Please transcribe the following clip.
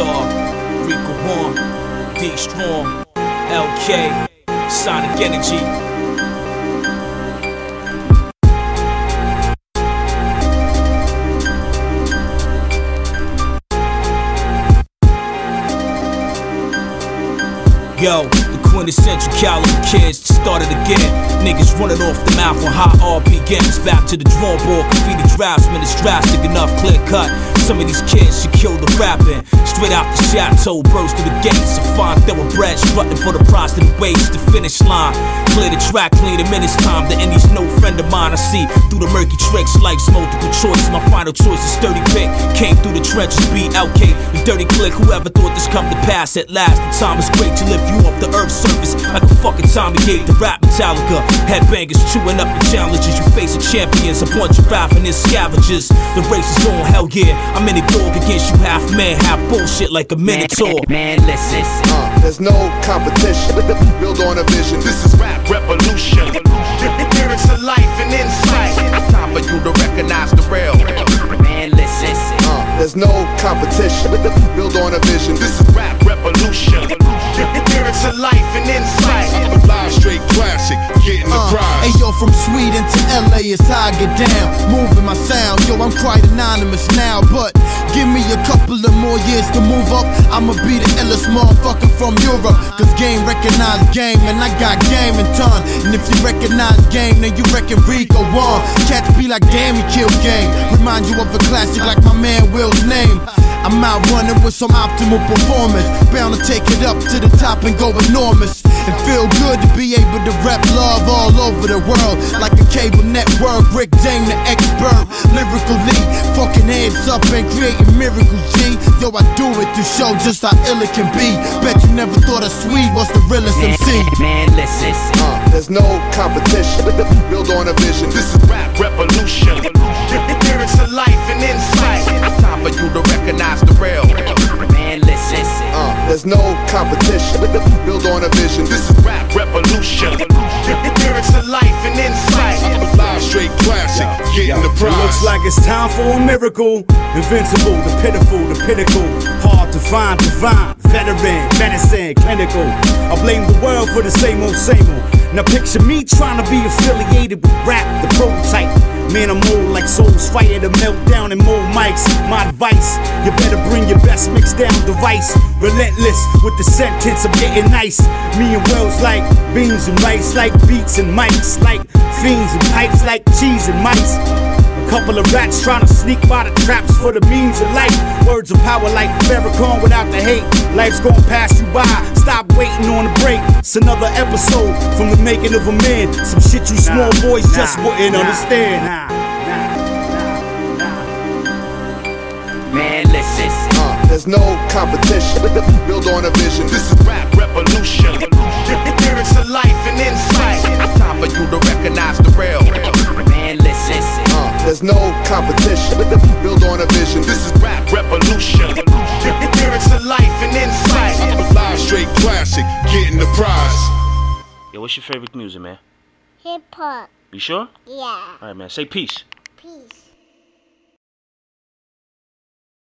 Star, Rico Won, D Strong, LK, Sonic Energy. Yo, the quintessential caliber kids started again. Niggas running off the mouth on hot RP games. Back to the drawing board, graffiti draftsman it's drastic enough, clear cut. Some of these kids should kill the rapping. Straight out the chateau, burst through the gates. A fine thoroughbred strutting for the prize the waist, the finish line. Clear the track, clean the minutes time. The ending's no friend of mine. I see through the murky tricks, life's multiple choice. My final choice is sturdy pick. Came through the trenches, BLK, the dirty click. Whoever thought this come to pass at last? The time is great to lift you off the earth's surface like a fucking Tommy gave the rap Metallica. Headbangers chewing up your challenges. You face a champions, a bunch of ravenous scavengers. The race is on, hell yeah. I'm in a dog against you, half man, half bullshit like a minotaur. Man, man listen. Uh, there's no competition. Build on a vision. This is rap revolution. Lyrics of life and insight. Time for you to recognize the real. Man, listen. Uh, there's no competition. Build on a vision. This is rap From Sweden to LA is how I get down. Moving my sound, yo, I'm quite anonymous now. But give me a couple of more years to move up. I'ma be the illest motherfucker from Europe. Cause game recognize game, and I got game in ton. And if you recognize game, then you reckon Rico won. Cats be like, damn, he killed game. Remind you of a classic like my man Will's name. I'm out running with some optimal performance. Bound to take it up to the top and go enormous. And feel good to be able to rep love all over the world. Like a cable network, Rick Dame the expert. Lyrically, fucking heads up and creating miracles, G. Yo, I do it to show just how ill it can be. Bet you never thought a Swede was the realest MC. man, listen. Uh, there's no competition. Build on a vision. This is rap revolution. Lyrics of life and insight. Time for you to recognize the real. Man, listen. Uh, there's no competition. Build on a vision. This is rap revolution. Lyrics of life and insight. Live straight classic, getting the prize. It looks like it's time for a miracle. Invincible, the pitiful, the pinnacle. Hard to find, divine, veteran, medicine, clinical. I blame the world for the same old, same old. Now picture me trying to be affiliated with rap, the prototype. Man, I'm old like souls fire to melt down and mold mics. My advice, you better bring your best mix down device. Relentless with the sentence, I'm getting nice. Me and Wells like beans and rice, like beats and mics, like fiends and pipes, like cheese and mice. A couple of rats trying to sneak by the traps for the means of life. Words of power like Farrakhan without the hate. Life's gonna pass you by. Stop waiting on the break. It's another episode from the making of a man. Some shit you small boys just wouldn't understand. Man, listen. Uh, there's no competition. Build on a vision. This is rap revolution. Lyrics of life and insight. Time for you to recognize the real. Man, listen. Uh, there's no competition. Build on a vision. Classic, getting the prize. Yo, what's your favorite music, man? Hip hop, You sure? yeah. Alright, man. Say peace. Peace.